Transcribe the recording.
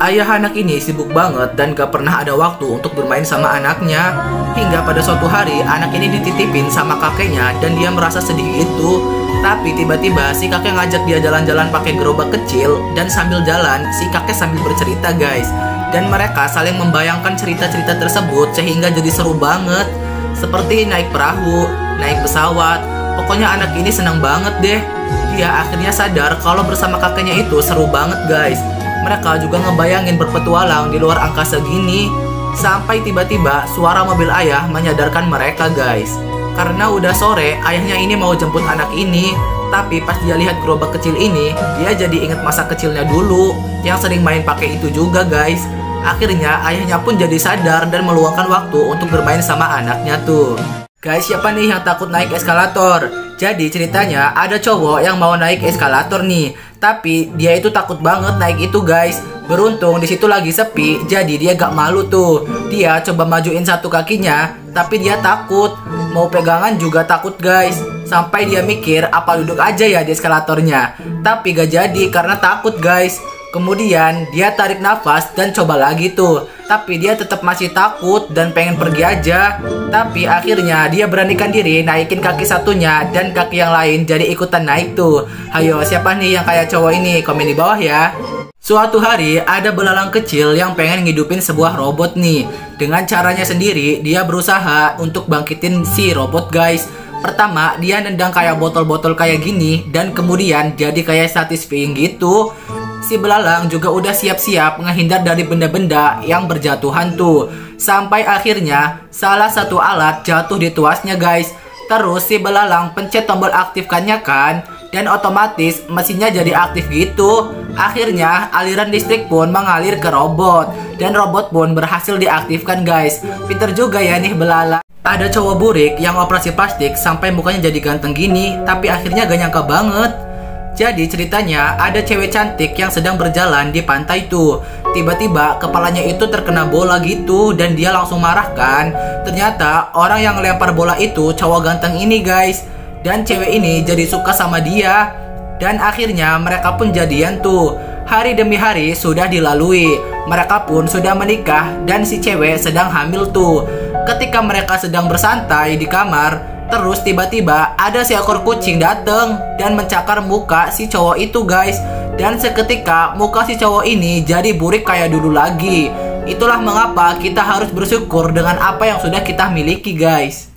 Ayah anak ini sibuk banget dan gak pernah ada waktu untuk bermain sama anaknya. Hingga pada suatu hari anak ini dititipin sama kakeknya dan dia merasa sedih itu. Tapi tiba-tiba si kakek ngajak dia jalan-jalan pakai gerobak kecil dan sambil jalan si kakek sambil bercerita guys. Dan mereka saling membayangkan cerita-cerita tersebut sehingga jadi seru banget. Seperti naik perahu, naik pesawat. Pokoknya anak ini senang banget deh. Dia akhirnya sadar kalau bersama kakeknya itu seru banget guys mereka juga ngebayangin berpetualang di luar angkasa gini. Sampai tiba-tiba suara mobil ayah menyadarkan mereka guys. Karena udah sore, ayahnya ini mau jemput anak ini. Tapi pas dia lihat gerobak kecil ini, dia jadi inget masa kecilnya dulu yang sering main pakai itu juga guys. Akhirnya ayahnya pun jadi sadar dan meluangkan waktu untuk bermain sama anaknya tuh. Guys, siapa nih yang takut naik eskalator? Jadi ceritanya ada cowok yang mau naik eskalator nih, tapi dia itu takut banget naik itu guys. Beruntung di situ lagi sepi, jadi dia gak malu tuh. Dia coba majuin satu kakinya, tapi dia takut. Mau pegangan juga takut guys. Sampai dia mikir apa duduk aja ya di eskalatornya. Tapi gak jadi karena takut guys. Kemudian dia tarik nafas dan coba lagi tuh. Tapi dia tetap masih takut dan pengen pergi aja. Tapi akhirnya dia beranikan diri naikin kaki satunya dan kaki yang lain jadi ikutan naik tuh. Hayo siapa nih yang kayak cowok ini? Komen di bawah ya. Suatu hari ada belalang kecil yang pengen ngidupin sebuah robot nih. Dengan caranya sendiri dia berusaha untuk bangkitin si robot guys. Pertama dia nendang kayak botol-botol kayak gini dan kemudian jadi kayak satisfying gitu si belalang juga udah siap-siap menghindar dari benda-benda yang berjatuhan tuh. Sampai akhirnya salah satu alat jatuh di tuasnya guys. Terus si belalang pencet tombol aktifkannya kan dan otomatis mesinnya jadi aktif gitu. Akhirnya aliran listrik pun mengalir ke robot dan robot pun berhasil diaktifkan guys. Pinter juga ya nih belalang. Ada cowok burik yang operasi plastik sampai mukanya jadi ganteng gini, tapi akhirnya gak nyangka banget jadi ceritanya ada cewek cantik yang sedang berjalan di pantai tuh. Tiba-tiba kepalanya itu terkena bola gitu dan dia langsung marah kan. Ternyata orang yang lempar bola itu cowok ganteng ini guys. Dan cewek ini jadi suka sama dia. Dan akhirnya mereka pun jadian tuh. Hari demi hari sudah dilalui. Mereka pun sudah menikah dan si cewek sedang hamil tuh. Ketika mereka sedang bersantai di kamar, Terus tiba-tiba ada seekor kucing dateng dan mencakar muka si cowok itu guys. Dan seketika muka si cowok ini jadi burik kayak dulu lagi. Itulah mengapa kita harus bersyukur dengan apa yang sudah kita miliki guys.